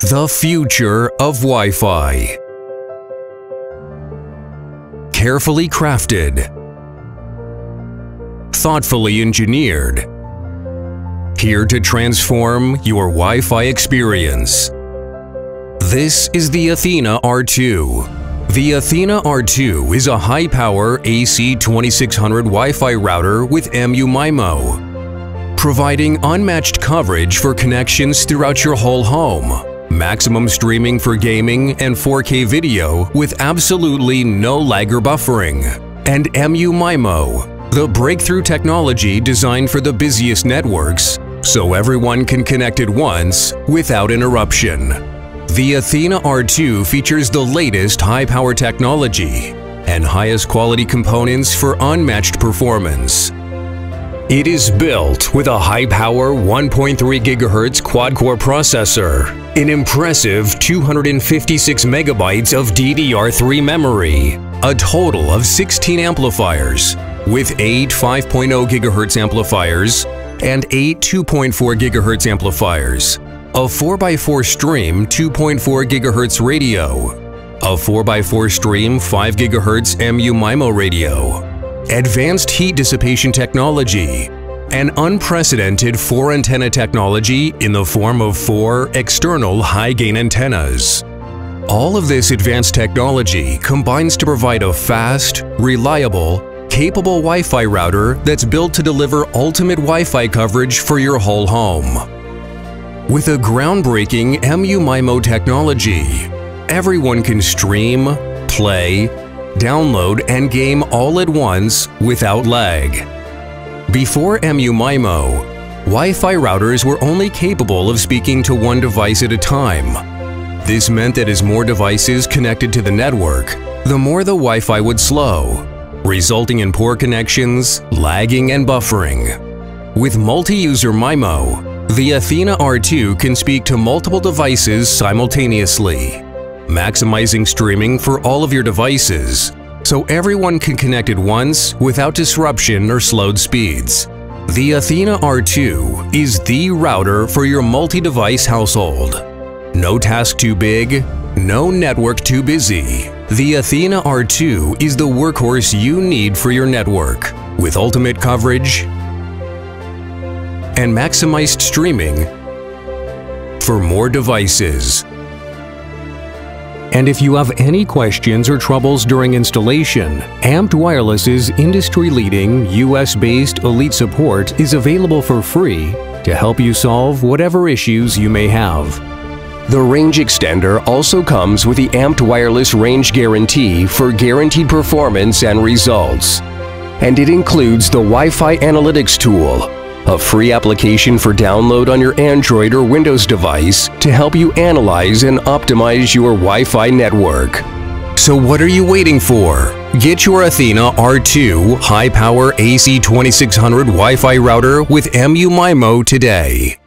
The future of Wi-Fi. Carefully crafted. Thoughtfully engineered. Here to transform your Wi-Fi experience. This is the Athena R2. The Athena R2 is a high-power AC2600 Wi-Fi router with mu-MIMO, providing unmatched coverage for connections throughout your whole home maximum streaming for gaming and 4K video with absolutely no lag or buffering, and mu-MIMO, the breakthrough technology designed for the busiest networks so everyone can connect at once without interruption. The Athena R2 features the latest high-power technology and highest quality components for unmatched performance. It is built with a high-power 1.3 GHz quad-core processor, an impressive 256 megabytes of DDR3 memory, a total of 16 amplifiers, with 8 5.0 GHz amplifiers and 8 2.4 GHz amplifiers, a 4x4 stream 2.4 GHz radio, a 4x4 stream 5 GHz mu-MIMO radio, advanced heat dissipation technology, and unprecedented four antenna technology in the form of four external high-gain antennas. All of this advanced technology combines to provide a fast, reliable, capable Wi-Fi router that's built to deliver ultimate Wi-Fi coverage for your whole home. With a groundbreaking mu-MIMO technology, everyone can stream, play, download, and game all at once without lag. Before mu-MIMO, Wi-Fi routers were only capable of speaking to one device at a time. This meant that as more devices connected to the network, the more the Wi-Fi would slow, resulting in poor connections, lagging, and buffering. With multi-user MIMO, the Athena R2 can speak to multiple devices simultaneously maximizing streaming for all of your devices, so everyone can connect at once without disruption or slowed speeds. The Athena R2 is the router for your multi-device household. No task too big, no network too busy. The Athena R2 is the workhorse you need for your network, with ultimate coverage and maximized streaming for more devices. And if you have any questions or troubles during installation, Amped Wireless's industry-leading US-based elite support is available for free to help you solve whatever issues you may have. The range extender also comes with the Amped Wireless Range Guarantee for guaranteed performance and results. And it includes the Wi-Fi Analytics tool, a free application for download on your Android or Windows device to help you analyze and optimize your Wi-Fi network. So what are you waiting for? Get your Athena R2 high-power AC2600 Wi-Fi router with mu-MIMO today.